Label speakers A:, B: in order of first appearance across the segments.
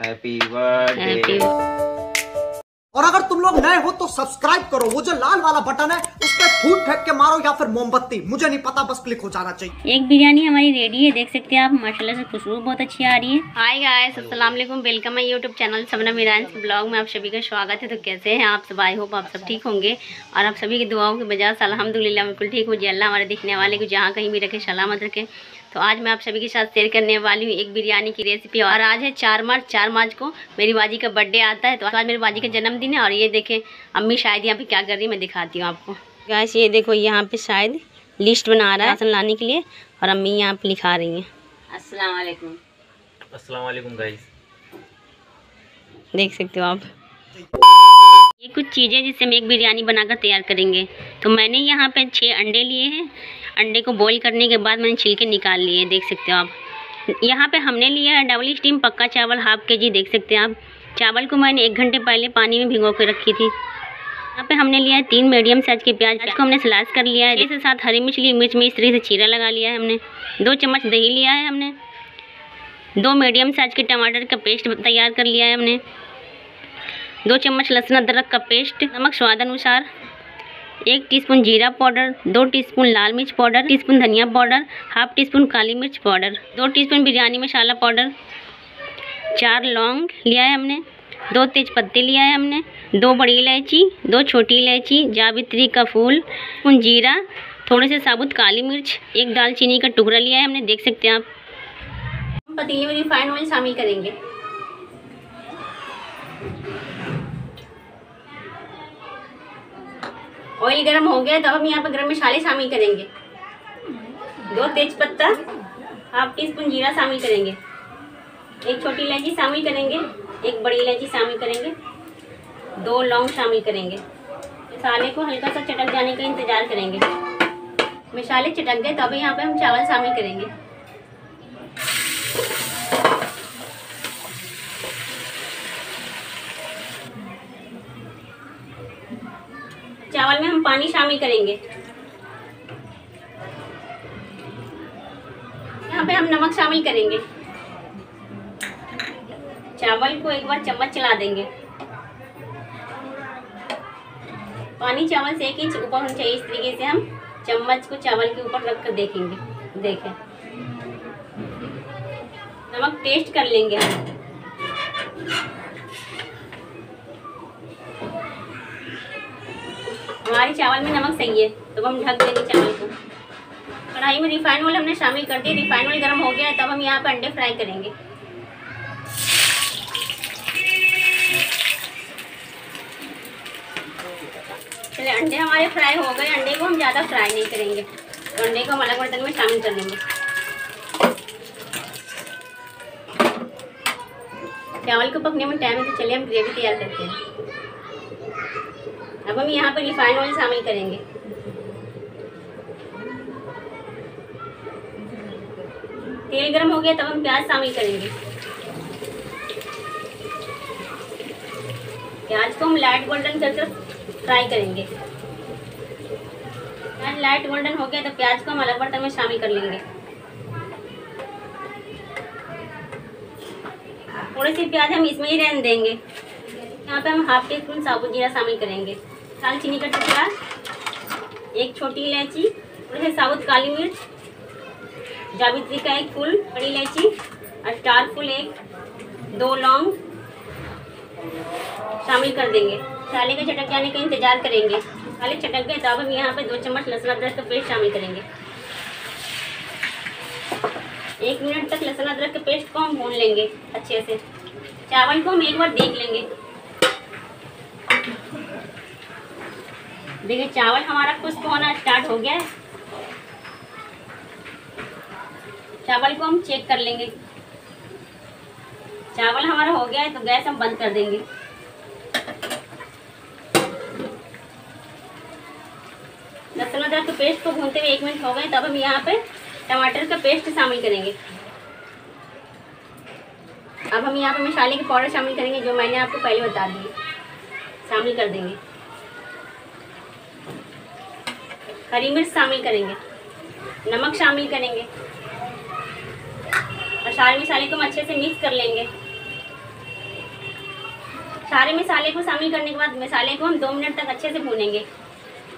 A: Happy birthday
B: और अगर तुम लोग नए हो तो सब्सक्राइब करो। वो जो लाल वाला बटन है उस पर फूट फेंक के मारो या फिर मोमबत्ती। मुझे नहीं पता बस क्लिक हो जाना चाहिए।
C: एक बिरयानी हमारी रेडी है देख सकते हैं आप। माशाल्लाह से खुशबू बहुत अच्छी आ रही है। हाय गाइस अस्सलाम वालेकुम वेलकम है यूट्यूब चैनल सबना मीरान ब्लॉग में आप सभी का स्वागत है। तो कैसे हैं आप सब? आई होप आप सब ठीक होंगे। और आप सभी की दुआओं की वजह से अलहमदिल्ला बिल्कुल ठीक हो। जाए अल्लाह हमारे दिखने वाले को जहाँ कहीं भी रखे सलामत रखे। तो आज मैं आप सभी के साथ शेयर करने वाली हूँ एक बिरयानी की रेसिपी और आज है चार मार्च चार मार्च को मेरी बाजी का बर्थडे आता है तो आज मेरी बाजी का जन्मदिन है और ये देखें अम्मी शायद यहाँ पे क्या कर रही है मैं दिखाती हूँ आपको। गैस ये देखो यहाँ पे शायद लिस्ट बना रहा है राशन लाने के लिए और अम्मी यहाँ पे लिखा रही हैं। अस्सलाम
A: गाइस
C: देख सकते हो आप। ये कुछ चीज़ें जिससे हम एक बिरयानी बनाकर तैयार करेंगे। तो मैंने यहाँ पे छः अंडे लिए हैं। अंडे को बॉईल करने के बाद मैंने छिलके निकाल लिए देख सकते हो आप। यहाँ पे हमने लिया है डबल स्टीम पक्का चावल हाफ़ के जी देख सकते हैं आप। चावल को मैंने एक घंटे पहले पानी में भिगो के रखी थी। यहाँ पे हमने लिया है तीन मीडियम साइज़ के प्याज। प्याज को हमने स्लाइस कर लिया है। छः साथ हरी मिर्च ली। मिर्च में इस तरीके से चीरा लगा लिया है हमने। दो चम्मच दही लिया है हमने। दो मीडियम साइज़ के टमाटर का पेस्ट तैयार कर लिया है हमने। दो चम्मच लहसुन अदरक का पेस्ट, नमक स्वाद अनुसार, एक टीस्पून जीरा पाउडर, दो टीस्पून लाल मिर्च पाउडर टीस्पून धनिया पाउडर, हाफ़ टी स्पून काली मिर्च पाउडर, दो टीस्पून बिरयानी मसाला पाउडर, चार लौंग लिया है हमने, दो तेज पत्ते लिया है हमने, दो बड़ी इलायची, दो छोटी इलायची, जावित्री का फूल स्पून जीरा, थोड़े से साबुत काली मिर्च, एक दालचीनी का टुकड़ा लिया है हमने, देख सकते हैं आप। पतीले में रिफाइंड ऑयल शामिल करेंगे। ऑयल गर्म हो गया तो हम यहाँ पर गर्म मसाले शामिल करेंगे। दो तेज पत्ता, हाफ़ टी स्पून जीरा शामिल करेंगे। एक छोटी इलायची शामिल करेंगे, एक बड़ी इलायची शामिल करेंगे, दो लौंग शामिल करेंगे। मसाले को हल्का सा चटक जाने का इंतज़ार करेंगे। मसाले चटक गए तब यहाँ पे हम चावल शामिल करेंगे। चावल में हम पानी शामिल करेंगे। यहाँ पे हम नमक शामिल करेंगे। चावल को एक बार चम्मच चला देंगे। पानी चावल से एक इंच ऊपर होना चाहिए, इस तरीके से हम चम्मच को चावल के ऊपर रख कर देखेंगे। देखें। नमक टेस्ट कर लेंगे हम। हमारे चावल में नमक सही है तो हम ढक देंगे चावल को। कढ़ाई में रिफाइंड ऑयल हमने शामिल कर दिया रिफाइंड ऑयल गर्म हो गया है, तब हम यहाँ पर अंडे फ्राई करेंगे। चलिए अंडे हमारे फ्राई हो गए, अंडे को हम ज़्यादा फ्राई नहीं करेंगे तो अंडे को हम अलग बर्तन में शामिल कर लेंगे। चावल को पकने में टाइम है तो चलिए हम ग्रेवी तैयार करते हैं। अब हम यहाँ पर रिफाइंड ऑयल शामिल करेंगे। तेल गर्म हो गया, तब हम प्याज शामिल करेंगे। प्याज को हम लाइट गोल्डन करके फ्राई करेंगे। प्याज लाइट गोल्डन हो गया तो प्याज को हम अलग बर्तन में शामिल कर लेंगे। थोड़ी सी प्याज हम इसमें ही रहने देंगे। यहाँ पे हम हाफ़ टी स्पून साबुत जीरा शामिल करेंगे। दालचीनी का टुकड़ा, एक छोटी इलायची थोड़ी सी साबुत काली मिर्च, जावित्री का एक फूल, बड़ी इलायची, और स्टार फूल, एक, दो लौंग शामिल कर देंगे। मसाले के चटक जाने का इंतज़ार करेंगे। मसाले चटक गए तो अब हम यहाँ पे दो चम्मच लहसुन अदरक का पेस्ट शामिल करेंगे। एक मिनट तक लहसुन अदरक के पेस्ट को हम भून लेंगे अच्छे से। चावल को हम एक बार देख लेंगे। देखिए, चावल हमारा खुश्क होना स्टार्ट हो गया है। चावल को हम चेक कर लेंगे। चावल हमारा हो गया है तो गैस हम बंद कर देंगे। लहसुन अदरक के पेस्ट को भूनते हुए एक मिनट हो गए, तब हम यहाँ पे टमाटर का पेस्ट शामिल करेंगे। अब हम यहाँ पे मसाले के पाउडर शामिल करेंगे, जो मैंने आपको पहले बता दिए। शामिल कर देंगे। हरी मिर्च शामिल करेंगे। नमक शामिल करेंगे। और सारे मसाले को हम अच्छे से मिक्स कर लेंगे। सारे मसाले को शामिल करने के बाद मसाले को हम दो मिनट तक अच्छे से भूनेंगे।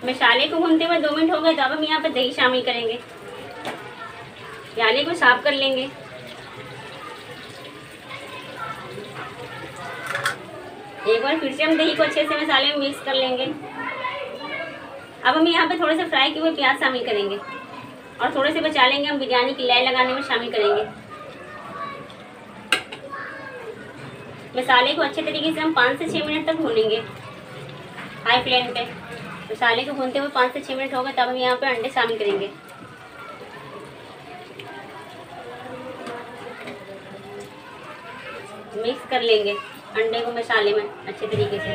C: मसाले को भूनते हुए दो मिनट हो गए तो अब हम यहाँ पर दही शामिल करेंगे। प्याले को साफ़ कर लेंगे। एक बार फिर से हम दही को अच्छे से मसाले में मिक्स कर लेंगे। अब हम यहाँ पे थोड़े से फ्राई किए हुए प्याज शामिल करेंगे। और थोड़े से बचा लेंगे हम बिरयानी की लय लगाने में शामिल करेंगे। मसाले को अच्छे तरीके से हम पाँच से छः मिनट तक भूनेंगे। हाई फ्लेम पे। मसाले को भूनते हुए पाँच से छः मिनट हो गए तब हम यहाँ पे अंडे शामिल करेंगे। मिक्स कर लेंगे अंडे को मसाले में अच्छे तरीके से।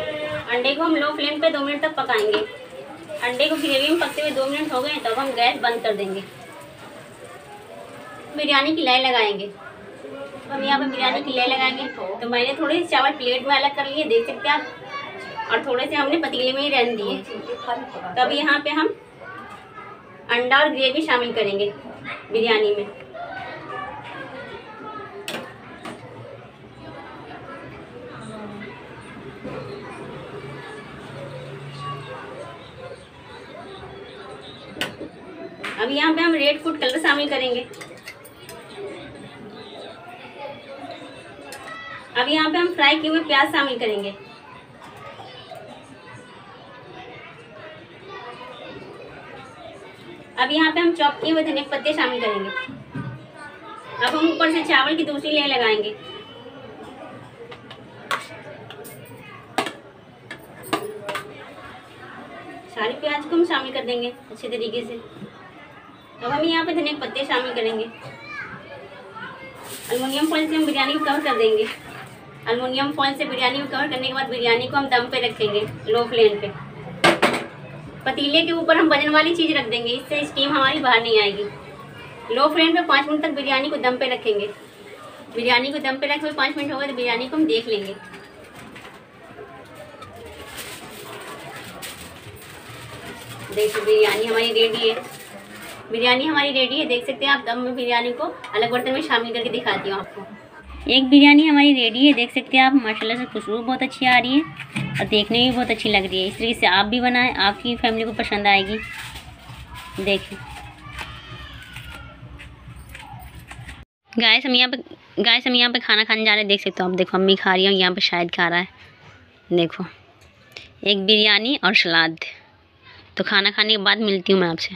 C: अंडे को हम लो फ्लेम पे दो मिनट तक पकाएँगे। अंडे को ग्रेवी में पकते हुए दो मिनट हो गए तब हम गैस बंद कर देंगे। बिरयानी की लय लगाएँगे। हम यहाँ पर बिरयानी की लय लगाएँगे। तो मैंने थोड़े से चावल प्लेट में अलग कर लिए, देख सकते आप। और थोड़े से हमने पतीले में ही रहने दिए। तब यहाँ पे हम अंडा और ग्रेवी शामिल करेंगे बिरयानी में। अब यहाँ पे हम रेड फ़ूड कलर शामिल करेंगे। अब यहाँ पे हम फ्राई किए हुए प्याज शामिल करेंगे। अब यहाँ पे हम चॉप किए हुए धनिया पत्ते शामिल करेंगे। अब हम ऊपर से चावल की दूसरी लेयर लगाएँगे। सारे प्याज को हम शामिल कर देंगे अच्छे तरीके से। अब हम यहाँ पे धनिया पत्ते शामिल करेंगे। अल्मोनियम फॉइल से हम बिरयानी को कवर कर देंगे। अल्मोनियम फॉइल से बिरयानी को कवर करने के बाद बिरयानी को हम दम पे रखेंगे लो फ्लेम पे। पतीले के ऊपर हम वज़न वाली चीज़ रख देंगे, इससे स्टीम हमारी बाहर नहीं आएगी। लो फ्लेम पे पाँच मिनट तक बिरयानी को दम पे रखेंगे। बिरयानी को दम पे रखे हुए पाँच मिनट हो गए तो बिरयानी को हम देख लेंगे। देखिए, बिरयानी हमारी रेडी है। बिरयानी हमारी रेडी है, देख सकते हैं आप, दम में बिरयानी को अलग बर्तन में शामिल करके दिखाती हूँ आपको। एक बिरयानी हमारी रेडी है, देख सकते हैं आप, माशाल्लाह से खुशबू बहुत अच्छी आ रही है और देखने में भी बहुत अच्छी लग रही है। इस तरीके से आप भी बनाएँ, आपकी फैमिली को पसंद आएगी। देखिए। गाइस हम यहाँ पे गाइस हम यहाँ पे खाना खाने जा रहे हैं, देख सकते हो आप, देखो अम्मी खा रही हूँ यहाँ पे शायद खा रहा है। देखो, एक बिरयानी और सलाद। तो खाना खाने के बाद मिलती हूँ मैं आपसे।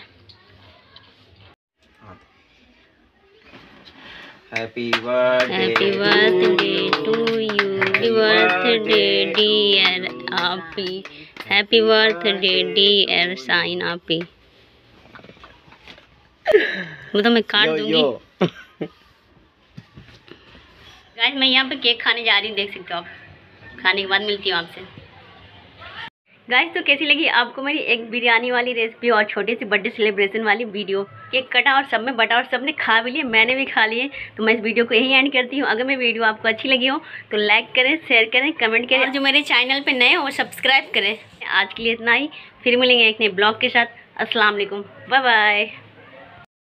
A: Happy birthday
C: happy birthday to you happy birthday dear आपी हैप्पी बर्थडे डियर साइन आपी वो तो मैं काट दूँगी। गाइस मैं यहाँ पे केक खाने जा रही हूँ देख सकते हो आप। खाने के बाद मिलती हूँ आपसे। गाइस तो कैसी लगी आपको मेरी एक बिरयानी वाली रेसिपी और छोटी सी बर्थडे सेलिब्रेशन वाली वीडियो केक कटा और सब में बटा और सबने खा भी लिए मैंने भी खा लिए। तो मैं इस वीडियो को यही एंड करती हूँ। अगर मेरी वीडियो आपको अच्छी लगी हो तो लाइक करें शेयर करें कमेंट करें। और जो मेरे चैनल पर नए हो वो सब्सक्राइब करें। आज के लिए इतना ही। फिर मिलेंगे एक नए ब्लॉग के साथ। Aslam bye bye